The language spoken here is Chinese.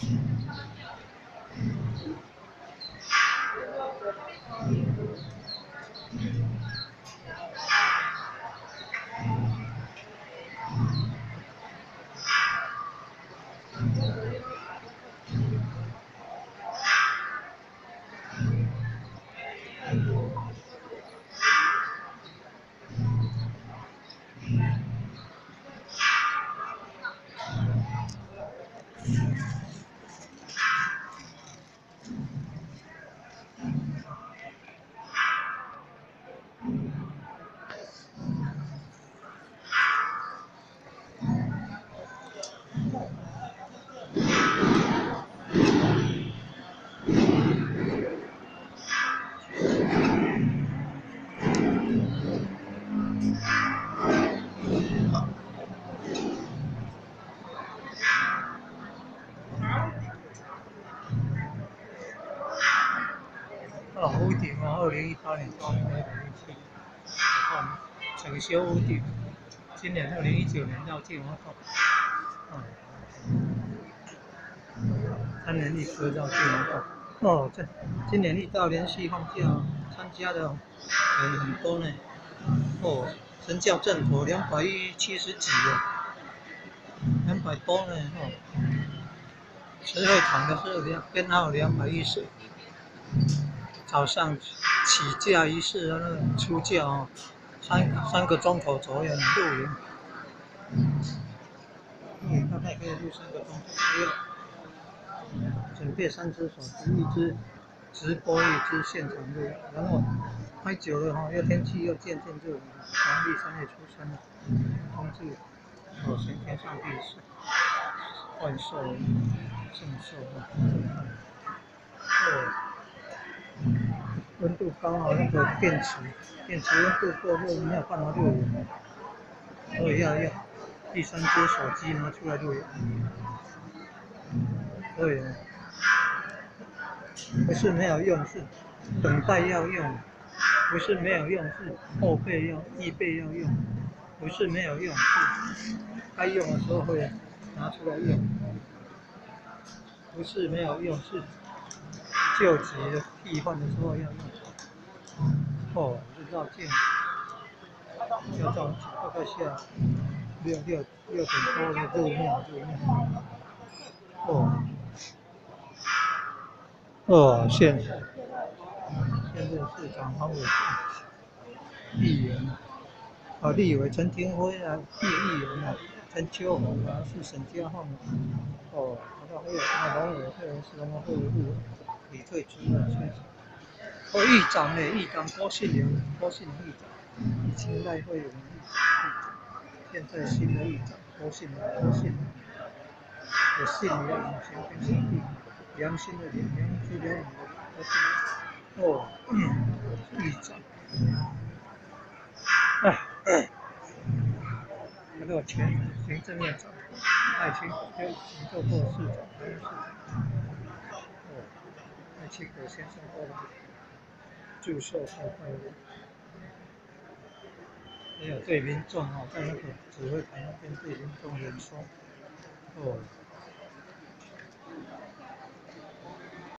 Thank mm -hmm. you. 哦，屋顶哦，二零一八年报名的零七，哦，整修屋顶，今年二零一九年要建完后，嗯，三年一科要建完后，哦，这今年一到连续放假，参加的人很多呢，哦，神教正头两百一七十几哦，两百多呢，哦，慈惠堂的是两编号两百一十。早上起驾仪式那个出驾哦，三三个钟头左右录影，嗯，大概可以录三个钟头左右。准备三只手机，一只直播，一只现场录，然后拍久了哈，又天气又渐渐热，农历三月初三了，冬至，哦，先天上帝是万寿圣寿啊，哦。温度刚好，那个电池电池温度过热，没有办法录影，所以要要第三只手机拿出来录影。对，不是没有用，是等待要用；不是没有用，是后备要预备要用；不是没有用，是该用的时候会拿出来用；不是没有用，是。救急的替换的时候要用，哦，日照镜，要照大概下六六六点多的六秒六秒，哦，哦，现现在市长黄伟正，议员，啊，立委陈廷辉啊，议议员啊，陈秋红啊，是沈家凤，哦，好像还有什么黄伟还有什么会务。李退出了，确实。哦，议长呢？议长郭信良，郭信良议长，以前赖会议长，现在新的议长郭信良，郭信良，有信良，先天上帝，良心的良，良知良的哦，议长。哎，那个前行政院长赖清德，就曾做过市长，还有市长。七个先生过来，祝寿送快乐。还有对民众哦，在那个只会台那边对民众人说，哦，